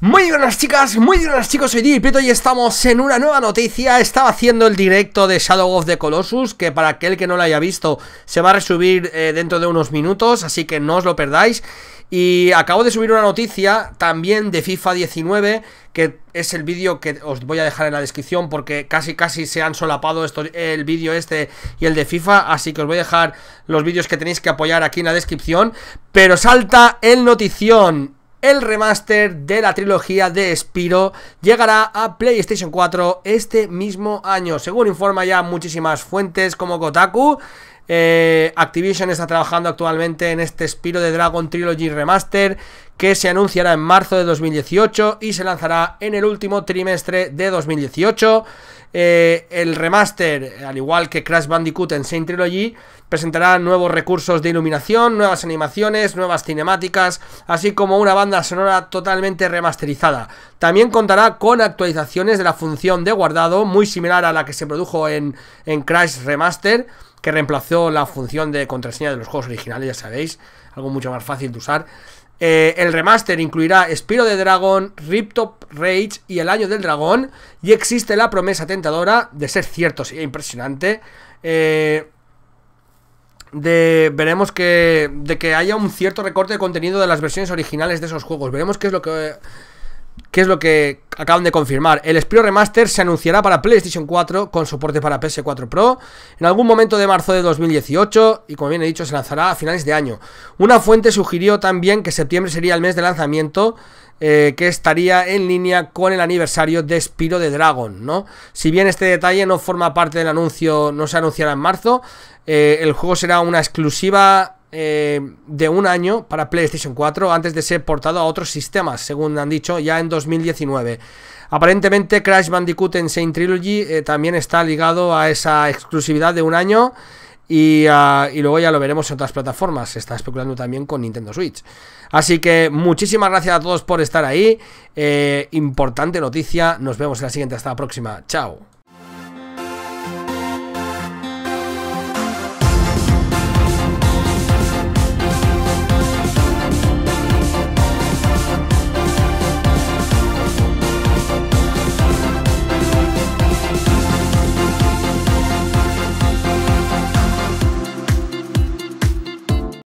Muy buenas chicas, muy buenas chicos, soy Dipito y estamos en una nueva noticia. Estaba haciendo el directo de Shadow of the Colossus Que para aquel que no lo haya visto se va a resubir eh, dentro de unos minutos Así que no os lo perdáis. Y acabo de subir una noticia también de FIFA 19 Que es el vídeo que os voy a dejar en la descripción Porque casi casi se han solapado esto, el vídeo este y el de FIFA Así que os voy a dejar los vídeos que tenéis que apoyar aquí en la descripción. Pero salta el notición el remaster de la trilogía de Spiro llegará a PlayStation 4 este mismo año, según informa ya muchísimas fuentes como Kotaku. Eh, Activision está trabajando actualmente en este Spiro de Dragon Trilogy Remaster que se anunciará en marzo de 2018 y se lanzará en el último trimestre de 2018. Eh, el remaster, al igual que Crash Bandicoot en Saint Trilogy, presentará nuevos recursos de iluminación, nuevas animaciones, nuevas cinemáticas, así como una banda sonora totalmente remasterizada. También contará con actualizaciones de la función de guardado, muy similar a la que se produjo en, en Crash Remaster, que reemplazó la función de contraseña de los juegos originales, ya sabéis, algo mucho más fácil de usar. Eh, el remaster incluirá Spiro de Dragon, Riptop Rage y El Año del Dragón. Y existe la promesa tentadora de ser cierto, sería impresionante. Eh, de veremos que de que haya un cierto recorte de contenido de las versiones originales de esos juegos. Veremos qué es lo que qué es lo que acaban de confirmar. El Spiro Remaster se anunciará para PlayStation 4 con soporte para PS4 Pro en algún momento de marzo de 2018 y como bien he dicho se lanzará a finales de año. Una fuente sugirió también que septiembre sería el mes de lanzamiento eh, que estaría en línea con el aniversario de Spiro de Dragon, ¿no? Si bien este detalle no forma parte del anuncio, no se anunciará en marzo, eh, el juego será una exclusiva eh, de un año para PlayStation 4 antes de ser portado a otros sistemas, según han dicho, ya en 2019. Aparentemente Crash Bandicoot en Saint Trilogy también está ligado a esa exclusividad de un año Ah, y, luego ya lo veremos en otras plataformas. Se está especulando también con Nintendo Switch. Así que muchísimas gracias a todos por estar ahí. Eh, importante noticia. Nos vemos en la siguiente. Hasta la próxima. Chao.